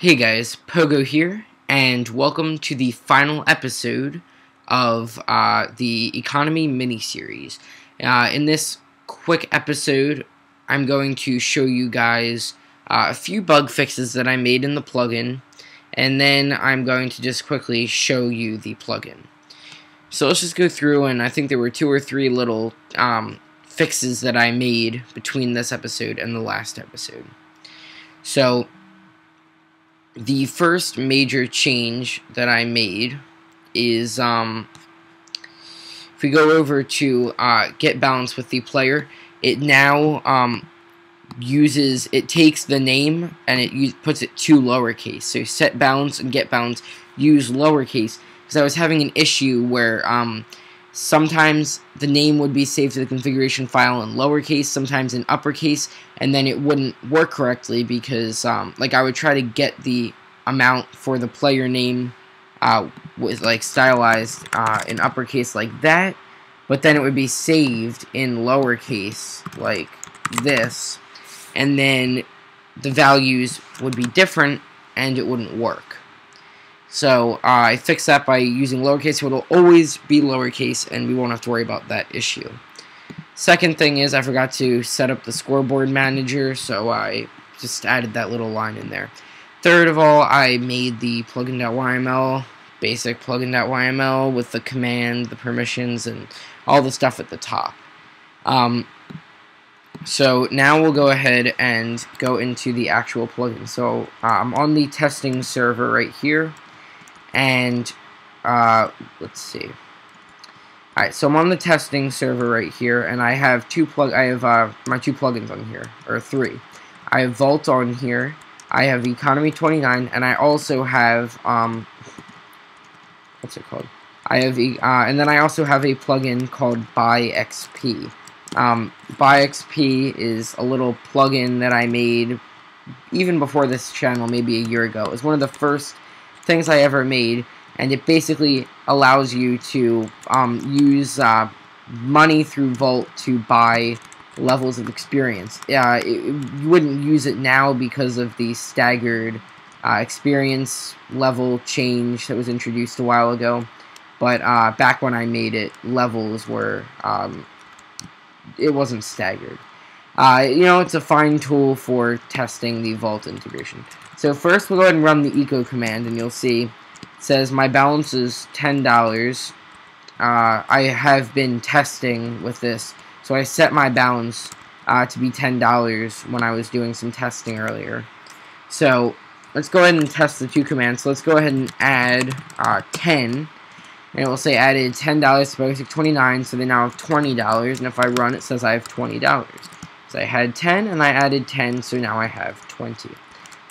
Hey guys, Pogo here, and welcome to the final episode of uh, the Economy mini-series. Uh, in this quick episode, I'm going to show you guys uh, a few bug fixes that I made in the plugin, and then I'm going to just quickly show you the plugin. So let's just go through, and I think there were two or three little um, fixes that I made between this episode and the last episode. So, the first major change that I made is um, if we go over to uh, get balance with the player, it now um, uses it takes the name and it use, puts it to lowercase. So set balance and get balance use lowercase because I was having an issue where um, sometimes the name would be saved to the configuration file in lowercase, sometimes in uppercase, and then it wouldn't work correctly because, um, like, I would try to get the amount for the player name uh, with, like, stylized uh, in uppercase like that, but then it would be saved in lowercase like this, and then the values would be different and it wouldn't work. So uh, I fixed that by using lowercase, so it'll always be lowercase, and we won't have to worry about that issue. Second thing is I forgot to set up the scoreboard manager, so I just added that little line in there. Third of all, I made the plugin.yml, basic plugin.yml with the command, the permissions, and all the stuff at the top. Um, so now we'll go ahead and go into the actual plugin. So uh, I'm on the testing server right here and uh, let's see. Alright, so I'm on the testing server right here, and I have two plug. I have uh, my two plugins on here, or three. I have Vault on here. I have Economy 29, and I also have um, what's it called? I have uh, and then I also have a plugin called Buy XP. Um, BuyXP is a little plugin that I made even before this channel, maybe a year ago. It was one of the first things I ever made, and it basically allows you to um, use uh, money through Vault to buy levels of experience. Uh, it, you wouldn't use it now because of the staggered uh, experience level change that was introduced a while ago, but uh, back when I made it, levels were, um, it wasn't staggered. Uh, you know, it's a fine tool for testing the Vault integration. So first we'll go ahead and run the eco command and you'll see it says my balance is $10. Uh, I have been testing with this, so I set my balance uh, to be $10 when I was doing some testing earlier. So let's go ahead and test the two commands. So let's go ahead and add uh, 10 and it will say added $10 to basic 29 so they now have $20 and if I run it says I have $20 so I had 10 and I added 10 so now I have 20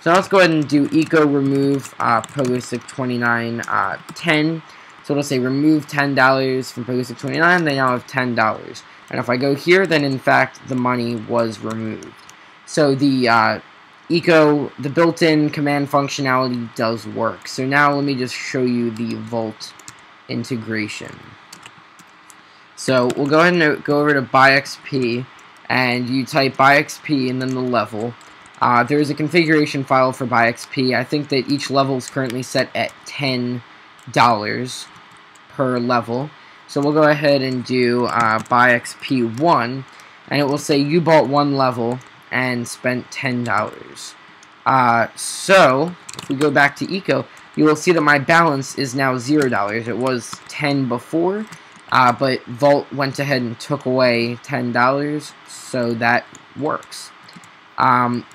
so let's go ahead and do eco remove uh, PogoStick 29 uh, 10. So it'll say remove $10 from PogoStick 29. They now have $10. And if I go here, then in fact the money was removed. So the uh, eco, the built-in command functionality does work. So now let me just show you the Vault integration. So we'll go ahead and go over to BuyXP and you type BuyXP and then the level. Uh, there is a configuration file for BuyXP. I think that each level is currently set at $10 per level. So we'll go ahead and do uh, BuyXP1, and it will say you bought one level and spent $10. Uh, so, if we go back to Eco, you will see that my balance is now $0. It was 10 before, uh, but Vault went ahead and took away $10, so that works. Um,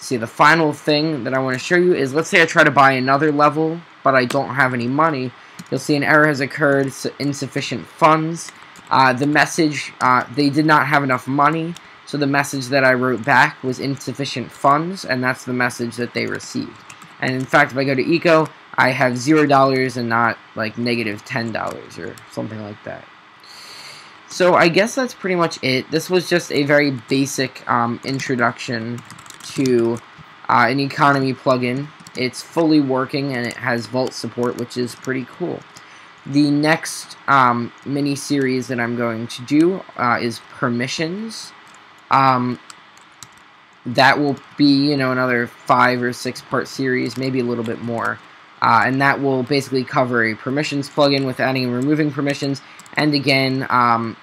see, the final thing that I want to show you is, let's say I try to buy another level, but I don't have any money. You'll see an error has occurred, insufficient funds. Uh, the message, uh, they did not have enough money, so the message that I wrote back was insufficient funds, and that's the message that they received. And in fact, if I go to Eco, I have $0 and not like $10 or something like that. So I guess that's pretty much it. This was just a very basic um, introduction to uh, an economy plugin. It's fully working and it has Vault support, which is pretty cool. The next um, mini series that I'm going to do uh, is permissions. Um, that will be, you know, another five or six part series, maybe a little bit more. Uh, and that will basically cover a permissions plugin with adding and removing permissions. And again, um,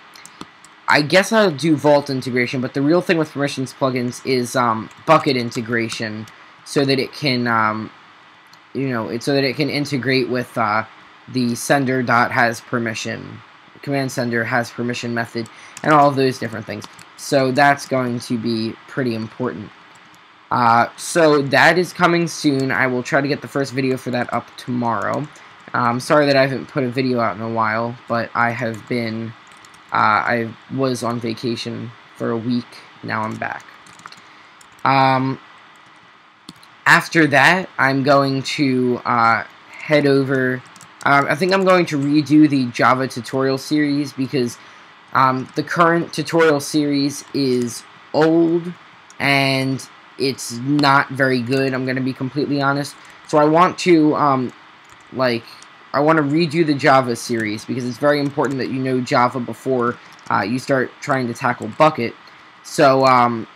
I guess I'll do Vault integration, but the real thing with permissions plugins is um, Bukkit integration, so that it can, um, you know, it, so that it can integrate with uh, the sender dot has permission, command sender has permission method, and all of those different things. So that's going to be pretty important. Uh, so that is coming soon. I will try to get the first video for that up tomorrow. I'm um, sorry that I haven't put a video out in a while, but I have been, I was on vacation for a week. Now I'm back. Um, after that, I'm going to uh, head over. Uh, I think I'm going to redo the Java tutorial series because um, the current tutorial series is old and it's not very good. I'm going to be completely honest. So I want to, um, like, I want to redo the Java series because it's very important that you know Java before uh, you start trying to tackle Bukkit. So um,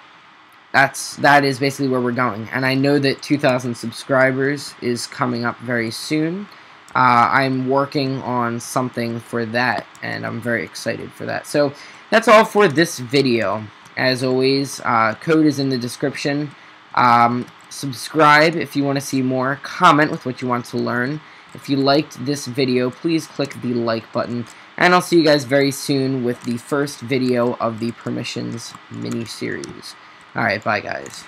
that's that is basically where we're going. And I know that 2,000 subscribers is coming up very soon. Uh, I'm working on something for that, and I'm very excited for that. So that's all for this video. As always, uh, code is in the description. Um, subscribe if you want to see more. Comment with what you want to learn. If you liked this video, please click the like button. And I'll see you guys very soon with the first video of the Permissions mini-series. Alright, bye guys.